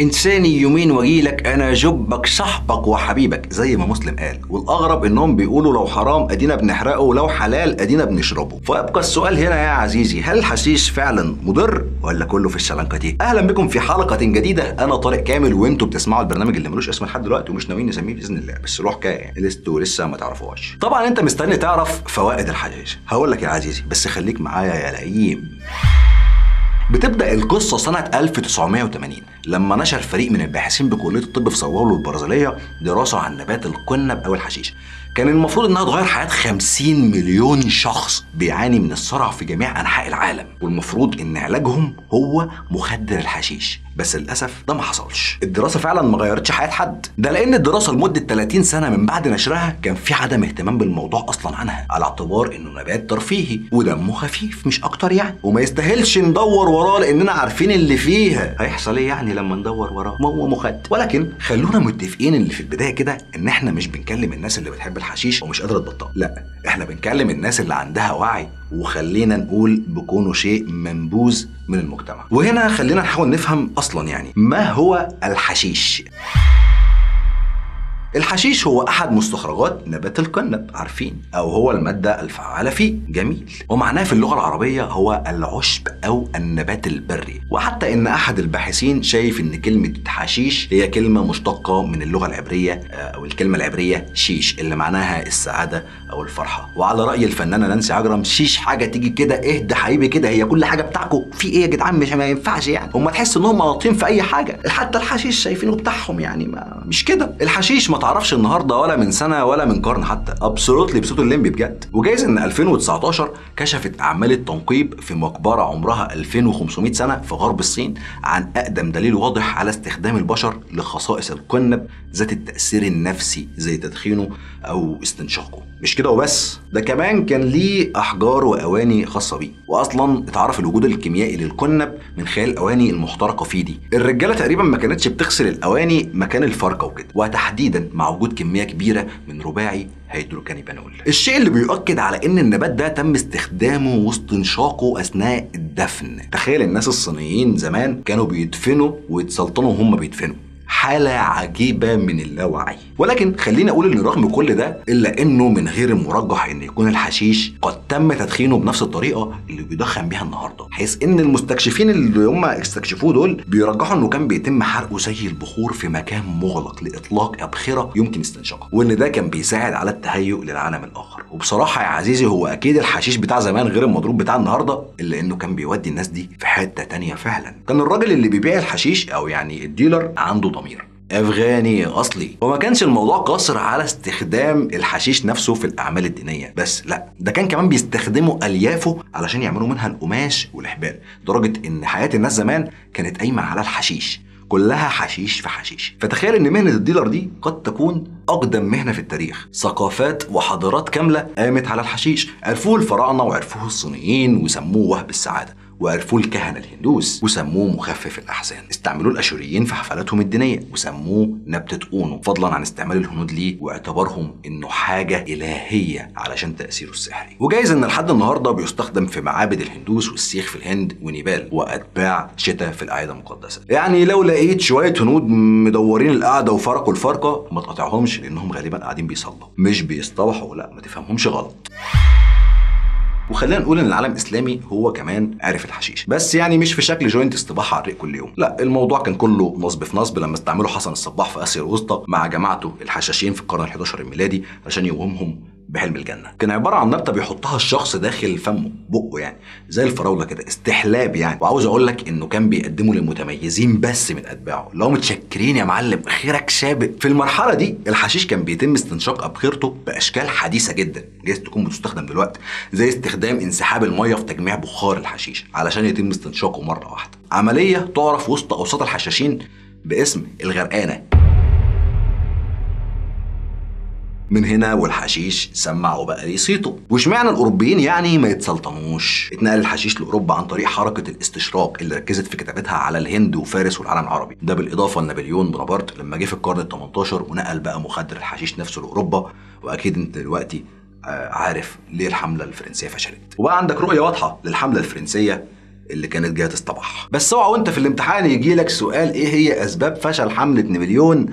إنساني يومين واجيلك أنا جبك صاحبك وحبيبك زي ما مسلم قال. والأغرب إنهم بيقولوا لو حرام أدينا بنحرقه ولو حلال أدينا بنشربه. فيبقى السؤال هنا يا عزيزي هل الحشيش فعلا مضر ولا كله في الشلنكه دي؟ أهلا بكم في حلقة جديدة. أنا طارق كامل وأنتوا بتسمعوا البرنامج اللي ملوش اسم لحد دلوقتي ومش ناويين نسميه بإذن الله. بس له حكايه يعني. لسه لسه ما تعرفوهاش. طبعا أنت مستني تعرف فوائد الحشيش. هقول لك يا عزيزي بس خليك معايا يا لئيم. بتبدأ القصة سنة 1980 لما نشر فريق من الباحثين بكلية الطب في ساو باولو البرازيليه دراسة عن نبات القنب أو الحشيش. كان المفروض إنها تغير حياة 50 مليون شخص بيعاني من الصرع في جميع أنحاء العالم والمفروض إن علاجهم هو مخدر الحشيش. بس للأسف ده ما حصلش. الدراسة فعلا ما غيرتش حياة حد. ده لأن الدراسة لمدة 30 سنة من بعد نشرها كان في عدم اهتمام بالموضوع أصلا عنها على اعتبار إنه نبات ترفيهي ودمه خفيف مش أكتر يعني. وما يستاهلش ندور وراه لأننا عارفين اللي فيها. هيحصل إيه يعني لما ندور وراه؟ ما هو مخدر ولكن خلونا متفقين اللي في البداية كده إن إحنا مش بنكلم الناس اللي بتحب الحشيش ومش قادرة تبطل لا إحنا بنكلم الناس اللي عندها وعي وخلينا نقول بكونه شيء منبوذ من المجتمع. وهنا خلينا نحاول نفهم أصلا يعني ما هو الحشيش. الحشيش هو أحد مستخرجات نبات القنب عارفين؟ أو هو المادة الفعالة فيه. جميل. ومعناه في اللغة العربية هو العشب أو النبات البري. وحتى إن أحد الباحثين شايف إن كلمة حشيش هي كلمة مشتقة من اللغة العبرية أو الكلمة العبرية شيش اللي معناها السعادة أو الفرحة. وعلى رأي الفنانة نانسي عجرم شيش حاجة تيجي كده اهدى حبيبي كده هي كل حاجة بتاعكم في إيه يا جدعان؟ مش ما ينفعش يعني. هم تحس انهم مناطين في أي حاجة. حتى الحشيش شايفينه بتاعهم يعني ما مش كده. الحشيش ما تعرفش النهارده ولا من سنة ولا من قرن حتى. ابسولوتلي بصوت الليمبي بجد. وجايز إن 2019 كشفت أعمال التنقيب في مقبرة عمرها 2500 سنة في غرب الصين عن أقدم دليل واضح على استخدام البشر لخصائص القنب ذات التأثير النفسي زي تدخينه أو استنشاقه. مش كده وبس؟ ده كمان كان ليه أحجار وأواني خاصة بيه. واصلا اتعرف الوجود الكيميائي للقنب من خلال الاواني المحترقة فيه دي. الرجالة تقريبا ما كانتش بتغسل الأواني مكان الفركة وكده. وتحديدا مع وجود كمية كبيرة من رباعي هيدروكانيبانول. الشيء اللي بيؤكد على إن النبات ده تم استخدامه واستنشاقه أثناء الدفن. تخيل الناس الصينيين زمان كانوا بيدفنوا ويتسلطنوا وهم بيدفنوا. حالة عجيبة من اللاوعي. ولكن خليني أقول إن رغم كل ده إلا إنه من غير المرجح إن يكون الحشيش قد تم تدخينه بنفس الطريقة اللي بيدخن بيها النهاردة. حيث إن المستكشفين اللي هم استكشفوه دول بيرجحوا إنه كان بيتم حرقه زي البخور في مكان مغلق لإطلاق أبخرة يمكن استنشاقها. وإن ده كان بيساعد على التهيؤ للعالم الآخر. وبصراحة يا عزيزي هو أكيد الحشيش بتاع زمان غير المضروب بتاع النهاردة إلا إنه كان بيودي الناس دي في حتة تانية فعلا. كان الراجل اللي بيبيع الحشيش أو يعني الديلر عنده ضمير أفغاني أصلي. وما كانش الموضوع قاصر على استخدام الحشيش نفسه في الأعمال الدينية. بس لا ده كان كمان بيستخدموا أليافه علشان يعملوا منها القماش والحبال. لدرجة إن حياة الناس زمان كانت قايمة على الحشيش. كلها حشيش في حشيش. فتخيل إن مهنة الديلر دي قد تكون أقدم مهنة في التاريخ. ثقافات وحضارات كاملة قامت على الحشيش. عرفوه الفراعنة وعرفوه الصينيين وسموه وهب السعادة. وعرفوه الكهنة الهندوس وسموه مخفف الأحزان. استعملوه الأشوريين في حفلاتهم الدينية وسموه نبتة أونو فضلا عن استعمال الهنود ليه واعتبارهم إنه حاجة إلهية علشان تأثيره السحري. وجايز إن لحد النهاردة بيستخدم في معابد الهندوس والسيخ في الهند ونيبال وأتباع شتاء في الأعياد المقدسة. يعني لو لقيت شوية هنود مدورين القعدة وفرقوا الفرقة ما تقاطعهمش لأنهم غالبا قاعدين بيصلوا مش بيصطبحوا لا ما تفهمهمش غلط. وخلينا نقول إن العالم الاسلامي هو كمان عرف الحشيش. بس يعني مش في شكل جوينت استباحه على الريق كل يوم. لا الموضوع كان كله نصب في نصب لما استعملوا حسن الصباح في آسيا الوسطى مع جماعته الحشاشين في القرن ال11 الميلادي عشان يوهمهم بحلم الجنة. كان عبارة عن نبتة بيحطها الشخص داخل فمه بقه يعني زي الفراولة كده استحلاب يعني. وعاوز أقول لك إنه كان بيقدمه للمتميزين بس من أتباعه. هو متشكرين يا معلم خيرك سابق في المرحلة دي الحشيش كان بيتم استنشاق أبخرته بأشكال حديثة جدا جايز تكون بتستخدم دلوقتي زي استخدام انسحاب المية في تجميع بخار الحشيش علشان يتم استنشاقه مرة واحدة. عملية تعرف وسط أوساط الحشاشين باسم الغرقانة. من هنا والحشيش سمع وبقى ليه صيته واشمعنى الأوروبيين يعني ما يتسلطنوش؟ اتنقل الحشيش لأوروبا عن طريق حركة الاستشراق اللي ركزت في كتابتها على الهند وفارس والعالم العربي. ده بالإضافة لنابليون بونابرت لما جه في القرن ال18 ونقل بقى مخدر الحشيش نفسه لأوروبا. وأكيد أنت دلوقتي آه، عارف ليه الحملة الفرنسية فشلت. وبقى عندك رؤية واضحة للحملة الفرنسية اللي كانت جاية تصطبح. بس اوعى وانت في الامتحان يجي لك سؤال إيه هي أسباب فشل حملة نابليون؟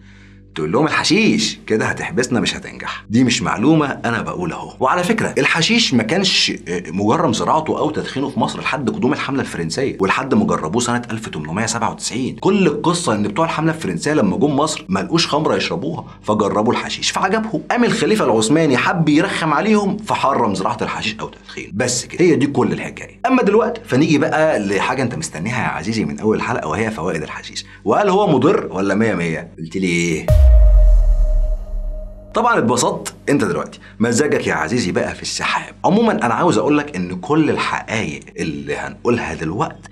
تقول لهم الحشيش كده هتحبسنا مش هتنجح. دي مش معلومة أنا بقول أهو. وعلى فكرة الحشيش ما كانش مجرم زراعته أو تدخينه في مصر لحد قدوم الحملة الفرنسية ولحد ما جربوه سنة 1897 كل القصة إن بتوع الحملة الفرنسية لما جم مصر ما لقوش خمرة يشربوها فجربوا الحشيش فعجبهم. قام الخليفة العثماني حب يرخم عليهم فحرم زراعة الحشيش أو تدخين بس كده هي دي كل الحكاية. أما دلوقتي فنيجي بقى لحاجة أنت مستنيها يا عزيزي من أول حلقة وهي فوائد الحشيش. وهل هو مضر ولا 100 100 قلت لي إيه؟ طبعا اتبسطت. انت دلوقتي مزاجك يا عزيزي بقى في السحاب. عموما أنا عاوز أقول لك إن كل الحقائق اللي هنقولها دلوقتي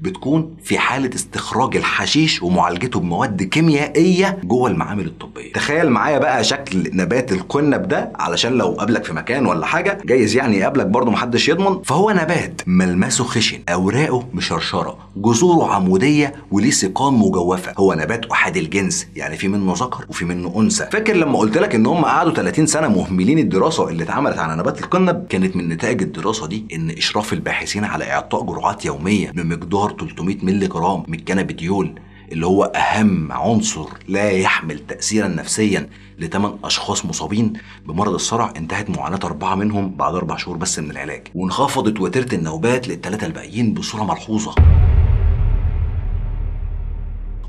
بتكون في حالة استخراج الحشيش ومعالجته بمواد كيميائية جوه المعامل الطبية. تخيل معايا بقى شكل نبات القنب ده علشان لو قابلك في مكان ولا حاجة جايز يعني يقابلك برضه محدش يضمن. فهو نبات ملمسه خشن أوراقه مشرشرة جذوره عمودية وليه سقام مجوفة. هو نبات أحاد الجنس يعني في منه ذكر وفي منه أنثى. فاكر لما قلت لك إن هم قعدوا 30 سنة مهملين الدراسة اللي اتعملت على نبات القنب؟ كانت من نتائج الدراسة دي إن إشراف الباحثين على إعطاء جرعات يومية بمقدار 300 مللي جرام من ال cannabidiol اللي هو أهم عنصر لا يحمل تأثيرا نفسيا لثمان أشخاص مصابين بمرض الصرع انتهت معاناة أربعة منهم بعد أربع شهور بس من العلاج وانخفضت وتيرة النوبات للثلاثة الباقيين بصورة ملحوظة.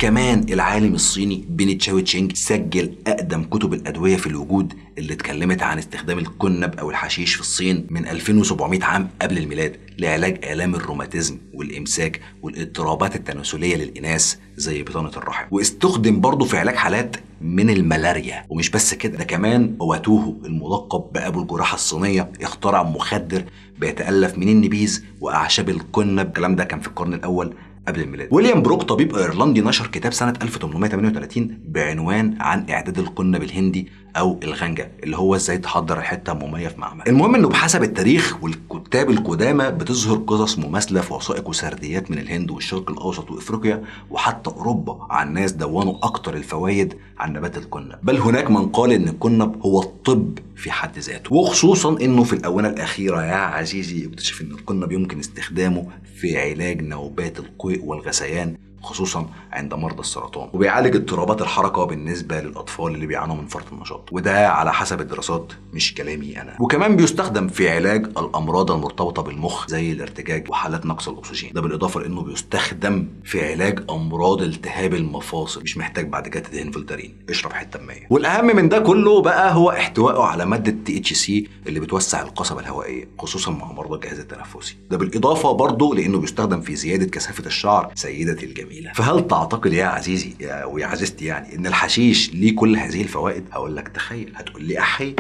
كمان العالم الصيني بين تشاو تشينج سجل أقدم كتب الأدوية في الوجود اللي اتكلمت عن استخدام القنب أو الحشيش في الصين من 2700 عام قبل الميلاد لعلاج آلام الروماتيزم والإمساك والاضطرابات التناسلية للإناث زي بطانة الرحم. واستخدم برضه في علاج حالات من الملاريا. ومش بس كده ده كمان واتوهو الملقب بأبو الجراحة الصينية اخترع مخدر بيتألف من النبيذ وأعشاب الكنب. الكلام ده كان في القرن الأول قبل الميلاد. ويليام بروك طبيب أيرلندي نشر كتاب سنة 1838 بعنوان عن إعداد القنب الهندي أو الغنجة اللي هو إزاي تحضر الحته الموميه في معمل. المهم إنه بحسب التاريخ والكتاب القدامى بتظهر قصص مماثلة في وثائق وسرديات من الهند والشرق الأوسط وإفريقيا وحتى أوروبا عن ناس دونوا أكتر الفوائد عن نبات القنب بل هناك من قال إن القنب هو الطب في حد ذاته. وخصوصا إنه في الآونة الأخيرة يا عزيزي اكتشف إن القنب يمكن استخدامه في علاج نوبات القيء والغثيان. خصوصا عند مرضى السرطان. وبيعالج اضطرابات الحركة بالنسبة للأطفال اللي بيعانوا من فرط النشاط. وده على حسب الدراسات مش كلامي أنا. وكمان بيستخدم في علاج الأمراض المرتبطة بالمخ زي الارتجاج وحالات نقص الأكسجين. ده بالإضافة لأنه بيستخدم في علاج أمراض التهاب المفاصل. مش محتاج بعد كده تدهن فولتارين اشرب حتة مية. والأهم من ده كله بقى هو احتوائه على مادة THC اللي بتوسع القصبة الهوائية خصوصا مع مرضى الجهاز التنفسي. ده بالإضافة برضه لأنه بيستخدم في زيادة كثافة الشعر سيدتي الجميله جميلة. فهل تعتقد يا عزيزي يا ويا عزيزتي يعني إن الحشيش ليه كل هذه الفوائد؟ هقول لك تخيل هتقول لي أحي.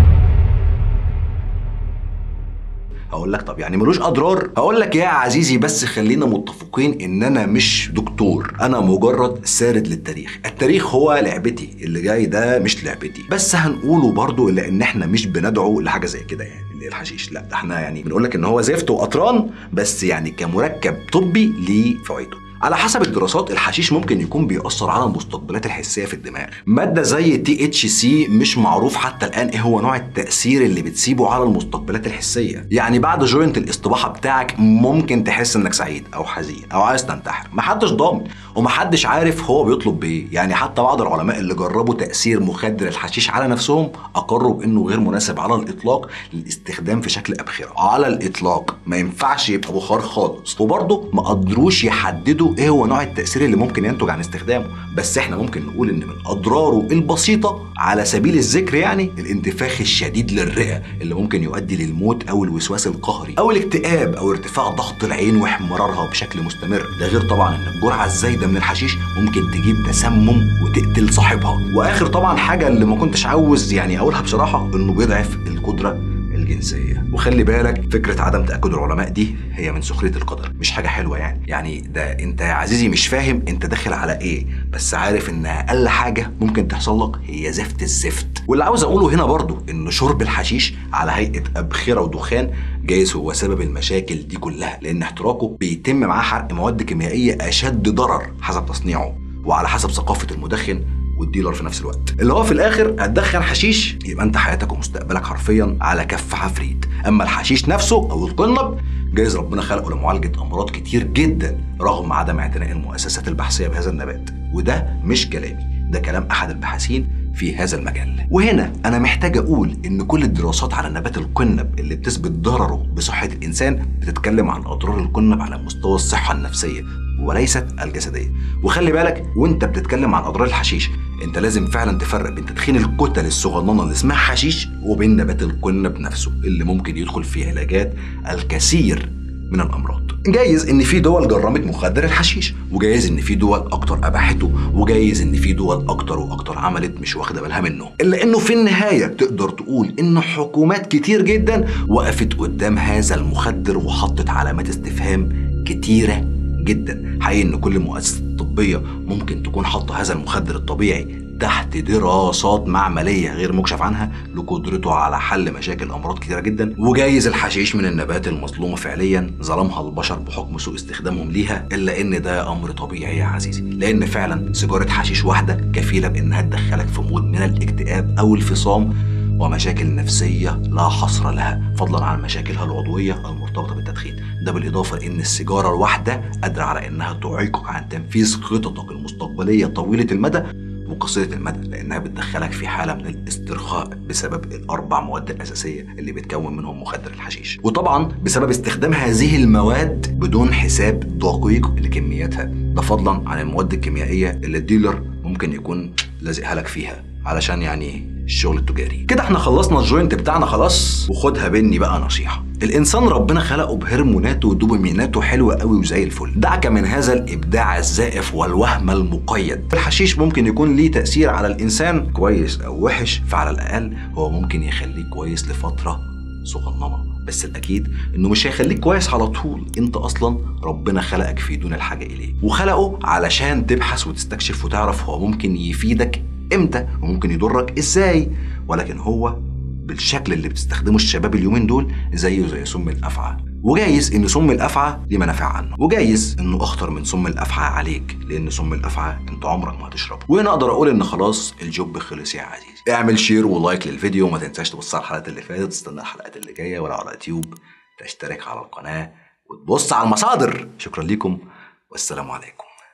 هقول لك طب يعني ملوش أضرار. هقول لك يا عزيزي بس خلينا متفقين إن أنا مش دكتور أنا مجرد سارد للتاريخ. التاريخ هو لعبتي اللي جاي ده مش لعبتي. بس هنقوله برضو لأن إحنا مش بندعو لحاجة زي كده يعني الحشيش. لا ده إحنا يعني بنقول لك إن هو زفت وقطران بس يعني كمركب طبي ليه فوائده. على حسب الدراسات الحشيش ممكن يكون بيأثر على المستقبلات الحسية في الدماغ. مادة زي C مش معروف حتى الآن إيه هو نوع التأثير اللي بتسيبه على المستقبلات الحسية. يعني بعد joint الاصطباحة بتاعك ممكن تحس إنك سعيد أو حزين أو عايز تنتحر. محدش ضامن. ومحدش عارف هو بيطلب بإيه. يعني حتى بعض العلماء اللي جربوا تأثير مخدر الحشيش على نفسهم أقروا بأنه غير مناسب على الإطلاق للاستخدام في شكل أبخرة. على الإطلاق ما ينفعش يبقى بخار خالص. وبرضه ما قدروش يحددوا إيه هو نوع التأثير اللي ممكن ينتج عن استخدامه. بس إحنا ممكن نقول إن من أضراره البسيطة على سبيل الذكر يعني الانتفاخ الشديد للرئة اللي ممكن يؤدي للموت أو الوسواس القهري أو الاكتئاب أو ارتفاع ضغط العين واحمرارها بشكل مستمر. ده غير طبعا إن الجرعة الزايدة من الحشيش ممكن تجيب تسمم وتقتل صاحبها. وآخر طبعا حاجة اللي ما كنتش عاوز يعني أقولها بصراحة إنه بيضعف القدرة الجنسية. وخلي بالك فكرة عدم تأكد العلماء دي هي من سخرية القدر مش حاجة حلوة يعني. يعني ده أنت يا عزيزي مش فاهم أنت داخل على إيه بس عارف إن أقل حاجة ممكن تحصل لك هي زفت الزفت. واللي عاوز أقوله هنا برضو إن شرب الحشيش على هيئة أبخرة ودخان جايز هو سبب المشاكل دي كلها لأن احتراقه بيتم معاه حرق مواد كيميائية أشد ضرر حسب تصنيعه. وعلى حسب ثقافة المدخن والديلر في نفس الوقت. اللي هو في الآخر هتدخن حشيش يبقى أنت حياتك ومستقبلك حرفيا على كف حفريت. أما الحشيش نفسه أو القنب جايز ربنا خلقه لمعالجة أمراض كتير جدا رغم عدم اعتناء المؤسسات البحثية بهذا النبات. وده مش كلامي ده كلام أحد الباحثين في هذا المجال. وهنا أنا محتاج أقول إن كل الدراسات على نبات القنب اللي بتثبت ضرره بصحة الإنسان بتتكلم عن أضرار القنب على مستوى الصحة النفسية وليست الجسدية. وخلي بالك وأنت بتتكلم عن أضرار الحشيش انت لازم فعلا تفرق بين تدخين الكتل الصغننة اللي اسمها حشيش وبين نبات القنب نفسه اللي ممكن يدخل في علاجات الكثير من الأمراض. جايز إن في دول جرمت مخدر الحشيش وجايز إن في دول أكتر أباحته وجايز إن في دول أكتر وأكتر عملت مش واخدة بالها منه. إلا إنه في النهاية تقدر تقول إن حكومات كتير جدا وقفت قدام هذا المخدر وحطت علامات استفهام كتيرة جدا. حقيقي إن كل المؤسسات الطبية ممكن تكون حاطه هذا المخدر الطبيعي تحت دراسات معملية غير مكشف عنها لقدرته على حل مشاكل أمراض كتيرة جدا وجايز الحشيش من النبات المظلومه فعليا ظلمها البشر بحكم سوء استخدامهم ليها إلا إن ده أمر طبيعي يا عزيزي لأن فعلا سيجارة حشيش واحدة كفيلة بإنها تدخلك في مود من الاكتئاب أو الفصام ومشاكل نفسية لا حصر لها فضلا عن مشاكلها العضوية المرتبطة بالتدخين. ده بالإضافة لأن السيجارة الواحدة قادرة على أنها تعيقك عن تنفيذ خططك المستقبلية طويلة المدى وقصيرة المدى لأنها بتدخلك في حالة من الاسترخاء بسبب الأربع مواد الأساسية اللي بتكون منهم مخدر الحشيش. وطبعا بسبب استخدام هذه المواد بدون حساب دقيق لكمياتها. ده فضلا عن المواد الكيميائية اللي ال dealer ممكن يكون لازقها لك فيها. علشان يعني الشغل التجاري. كده إحنا خلصنا ال joint بتاعنا خلاص؟ وخدها بيني بقى نصيحة. الإنسان ربنا خلقه بهرموناته ودوباميناته حلوة قوي وزي الفل. دعك من هذا الإبداع الزائف والوهم المقيد. الحشيش ممكن يكون ليه تأثير على الإنسان. كويس أو وحش فعلى الأقل هو ممكن يخليك كويس لفترة صغننة. بس الأكيد إنه مش هيخليك كويس على طول. أنت أصلا ربنا خلقك في دون الحاجة إليه. وخلقه علشان تبحث وتستكشف وتعرف هو ممكن يفيدك إمتى وممكن يضرك؟ إزاي؟ ولكن هو بالشكل اللي بتستخدمه الشباب اليومين دول زيه زي سم الأفعى. وجايز إن سم الأفعى ليه منافع عنه. وجايز إنه أخطر من سم الأفعى عليك لأن سم الأفعى أنت عمرك ما هتشربه. وهنا أقدر أقول إن خلاص الجوب خلص يا عزيزي. اعمل share و like للفيديو وما تنساش تبص على الحلقات اللي فاتت تستنى الحلقات اللي جاية ولو على يوتيوب تشترك على القناة وتبص على المصادر. شكرا لكم والسلام عليكم.